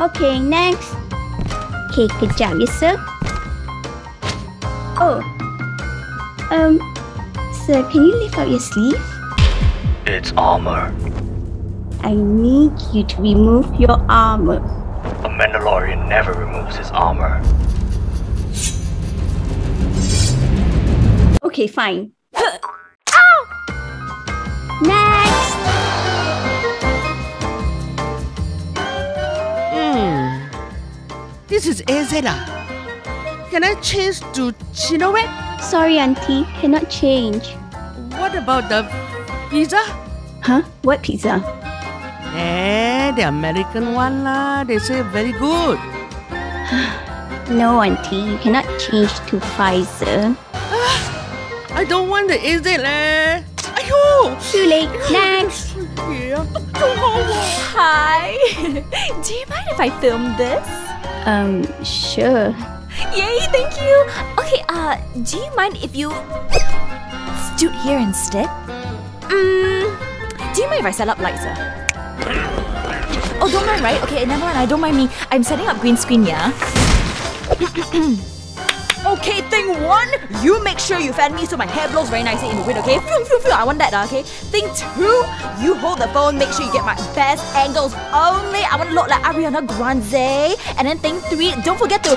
Okay, next. Okay, good job, yes sir. Oh. Um, sir, can you lift up your sleeve? It's armor. I need you to remove your armor. A Mandalorian never removes his armor. Okay, fine. Next! This is AZA. Can I change to Chinoet? Sorry, Auntie, cannot change. What about the pizza? Huh? What pizza? Eh, the American one lah. They say very good. no, Auntie, you cannot change to Pfizer. I don't want the AZ leh. Ayo! Too late. Next. Yeah. Hi. Do you mind if I film this? Um, sure. Yay, thank you. Okay, uh, do you mind if you stood here instead? Mm, do you mind if I set up lights? Uh? Oh, don't mind, right? Okay, never mind. I don't mind me. I'm setting up green screen, yeah. okay, thing one, you make sure you fan me so my hair blows very nicely in the wind. Okay, phew, phew, phew. I want that. uh, Okay. Thing two, you hold the phone. Make sure you get my best angles only. I want to look like Ariana Grande. And then thing three, don't forget to.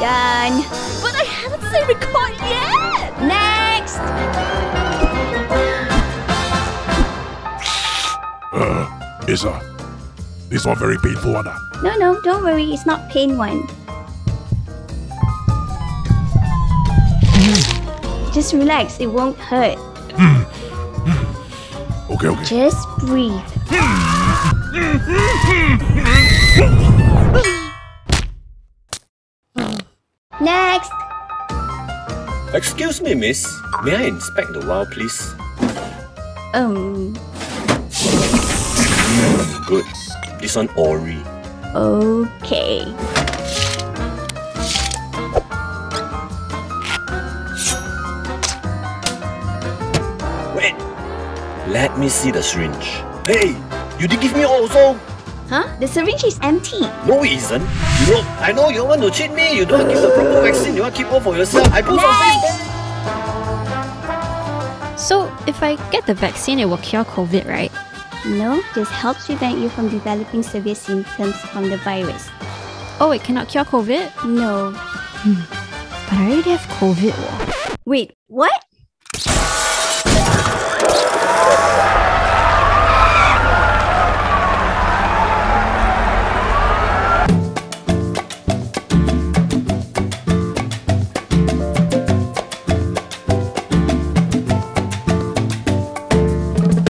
Done. But I haven't said record yet! Next! Uh, it's a, this one very painful one. ah. No, no, don't worry. It's not pain one. Just relax. It won't hurt. Okay, okay. Just breathe. Next! Excuse me, miss. May I inspect the wow, please? Um, Good. This one Ori. okay. Let me see the syringe. Hey, you did give me also. Huh? The syringe is empty. No, it isn't. You know, I know you want to cheat me. You don't give the proper vaccine. You want to keep all for yourself. I post on Facebook. So, if I get the vaccine, it will cure COVID, right? No, just helps prevent you from developing severe symptoms from the virus. Oh, it cannot cure COVID? No. Hmm. But I already have COVID. Wait, what?